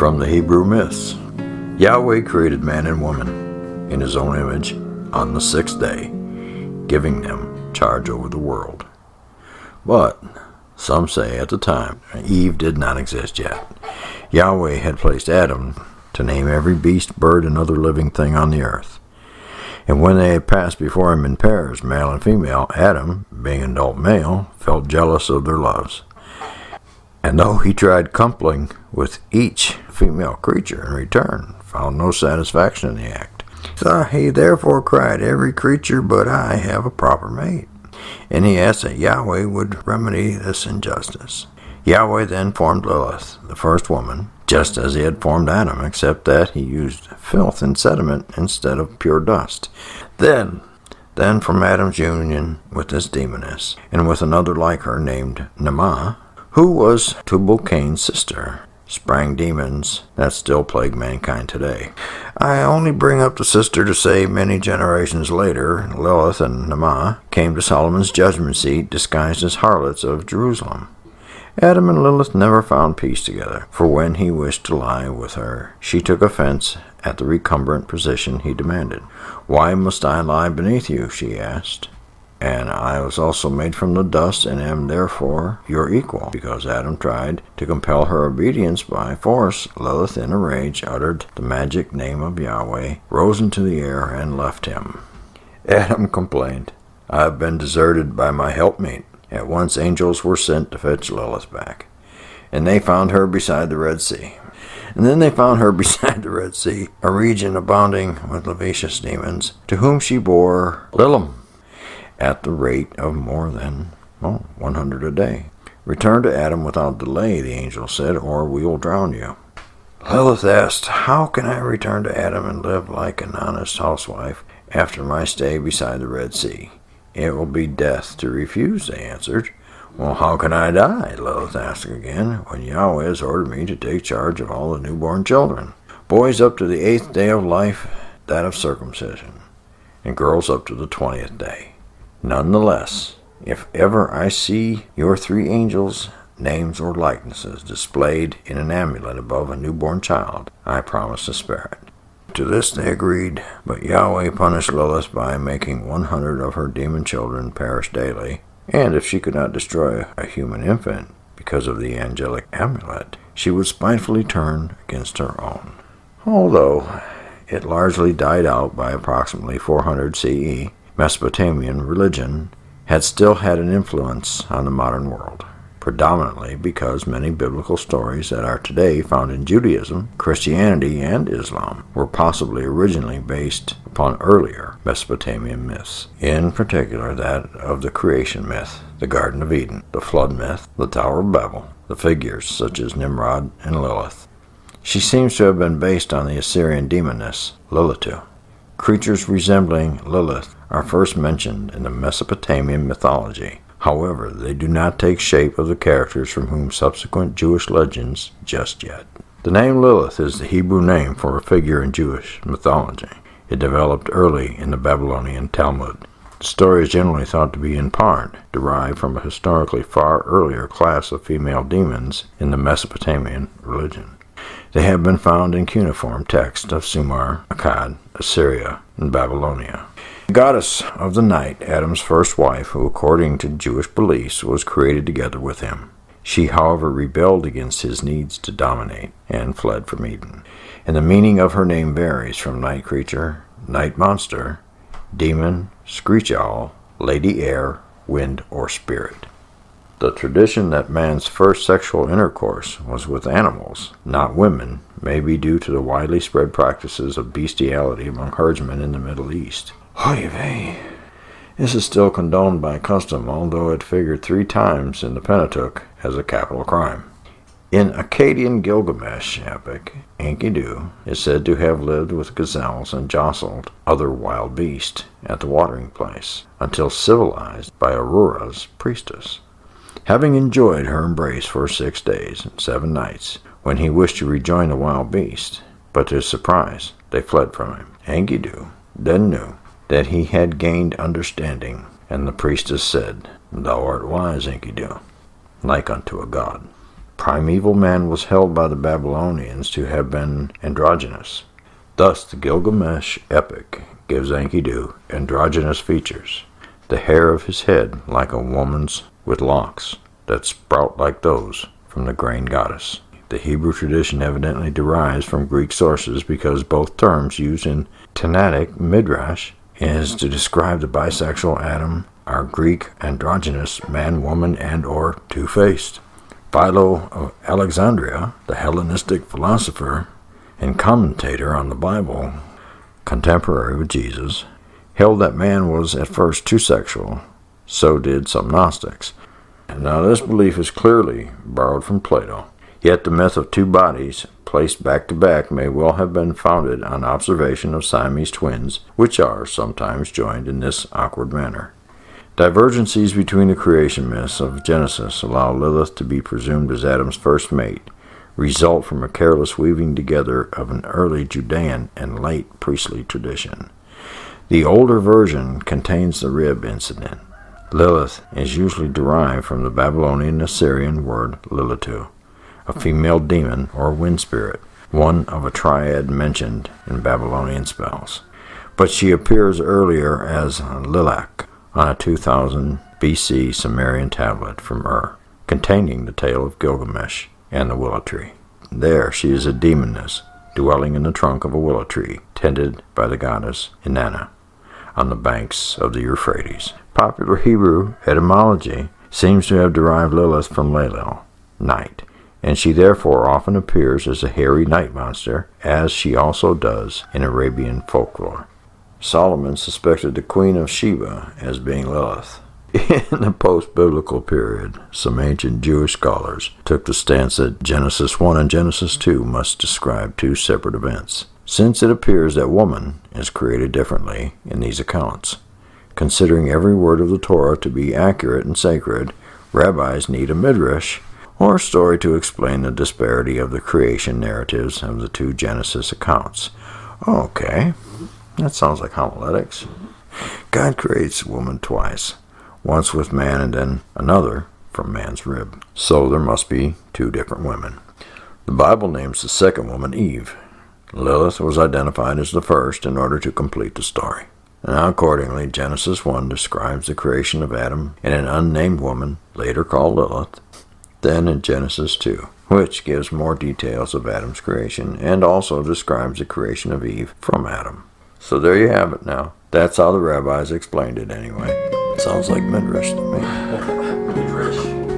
From the Hebrew myths Yahweh created man and woman in his own image on the sixth day, giving them charge over the world. But some say at the time Eve did not exist yet. Yahweh had placed Adam to name every beast, bird, and other living thing on the earth. And when they had passed before him in pairs, male and female, Adam, being an adult male, felt jealous of their loves. And though he tried coupling with each female creature in return, found no satisfaction in the act. So he therefore cried, Every creature but I have a proper mate. And he asked that Yahweh would remedy this injustice. Yahweh then formed Lilith, the first woman, just as he had formed Adam, except that he used filth and sediment instead of pure dust. Then, then from Adam's union with this demoness, and with another like her named Naamah, who was Tubal Cain's sister, sprang demons that still plague mankind today. I only bring up the sister to say many generations later, Lilith and Naamah came to Solomon's judgment seat disguised as harlots of Jerusalem. Adam and Lilith never found peace together, for when he wished to lie with her, she took offense at the recumbent position he demanded. Why must I lie beneath you? she asked. And I was also made from the dust, and am therefore your equal. Because Adam tried to compel her obedience by force, Lilith, in a rage, uttered the magic name of Yahweh, rose into the air, and left him. Adam complained, I have been deserted by my helpmate. At once angels were sent to fetch Lilith back, and they found her beside the Red Sea. And then they found her beside the Red Sea, a region abounding with lascivious demons, to whom she bore Lilim, at the rate of more than well, 100 a day. Return to Adam without delay, the angel said, or we will drown you. Lilith asked, How can I return to Adam and live like an honest housewife after my stay beside the Red Sea? It will be death to refuse, they answered. Well, how can I die? Lilith asked again, when Yahweh has ordered me to take charge of all the newborn children. Boys up to the eighth day of life, that of circumcision, and girls up to the twentieth day. Nonetheless, if ever I see your three angels' names or likenesses displayed in an amulet above a newborn child, I promise to spare it. To this they agreed, but Yahweh punished Lilith by making one hundred of her demon children perish daily, and if she could not destroy a human infant because of the angelic amulet, she would spitefully turn against her own. Although it largely died out by approximately 400 CE, Mesopotamian religion had still had an influence on the modern world, predominantly because many biblical stories that are today found in Judaism, Christianity, and Islam were possibly originally based upon earlier Mesopotamian myths, in particular that of the creation myth, the Garden of Eden, the flood myth, the Tower of Babel, the figures such as Nimrod and Lilith. She seems to have been based on the Assyrian demoness Lilitu. Creatures resembling Lilith are first mentioned in the Mesopotamian mythology. However, they do not take shape of the characters from whom subsequent Jewish legends just yet. The name Lilith is the Hebrew name for a figure in Jewish mythology. It developed early in the Babylonian Talmud. The story is generally thought to be in part derived from a historically far earlier class of female demons in the Mesopotamian religion. They have been found in cuneiform texts of Sumer, Akkad, Assyria, and Babylonia. Goddess of the night, Adam's first wife, who, according to Jewish beliefs, was created together with him. She, however, rebelled against his needs to dominate and fled from Eden. And the meaning of her name varies from night creature, night monster, demon, screech owl, lady air, wind, or spirit. The tradition that man's first sexual intercourse was with animals, not women, may be due to the widely spread practices of bestiality among herdsmen in the Middle East. Oy vey. This is still condoned by custom, although it figured three times in the Pentateuch as a capital crime. In Akkadian Gilgamesh epic, Enkidu is said to have lived with gazelles and jostled other wild beasts at the watering place until civilized by Aruru's priestess. Having enjoyed her embrace for six days and seven nights, when he wished to rejoin the wild beast, but to his surprise they fled from him. Enkidu then knew that he had gained understanding, and the priestess said, Thou art wise, Enkidu, like unto a god. Primeval man was held by the Babylonians to have been androgynous. Thus, the Gilgamesh epic gives Enkidu androgynous features, the hair of his head like a woman's with locks that sprout like those from the grain goddess. The Hebrew tradition evidently derives from Greek sources because both terms used in Tannaitic Midrash is to describe the bisexual Adam are Greek androgynous man, woman, and or two-faced. Philo of Alexandria, the Hellenistic philosopher and commentator on the Bible, contemporary with Jesus, held that man was at first two sexual. So did some Gnostics. Now, this belief is clearly borrowed from Plato. Yet the myth of two bodies placed back to back may well have been founded on observation of Siamese twins, which are sometimes joined in this awkward manner. Divergencies between the creation myths of Genesis allow Lilith to be presumed as Adam's first mate, result from a careless weaving together of an early Judean and late priestly tradition. The older version contains the rib incident. Lilith is usually derived from the Babylonian Assyrian word Lilitu, a female demon or wind spirit, one of a triad mentioned in Babylonian spells. But she appears earlier as Lillake on a 2000 BC Sumerian tablet from Ur, containing the tale of Gilgamesh and the willow tree. There she is a demoness, dwelling in the trunk of a willow tree, tended by the goddess Inanna, on the banks of the Euphrates. Popular Hebrew etymology seems to have derived Lilith from Lalel, night, and she therefore often appears as a hairy night monster, as she also does in Arabian folklore. Solomon suspected the Queen of Sheba as being Lilith. In the post biblical period, some ancient Jewish scholars took the stance that Genesis 1 and Genesis 2 must describe two separate events, since it appears that woman is created differently in these accounts. Considering every word of the Torah to be accurate and sacred, rabbis need a midrash or story to explain the disparity of the creation narratives of the two Genesis accounts. Okay, that sounds like homiletics. God creates woman twice, once with man and then another from man's rib. So there must be two different women. The Bible names the second woman Eve. Lilith was identified as the first in order to complete the story. Now, accordingly, Genesis 1 describes the creation of Adam and an unnamed woman, later called Lilith, than in Genesis 2, which gives more details of Adam's creation and also describes the creation of Eve from Adam. So there you have it now. That's how the rabbis explained it anyway. Sounds like Midrash to me.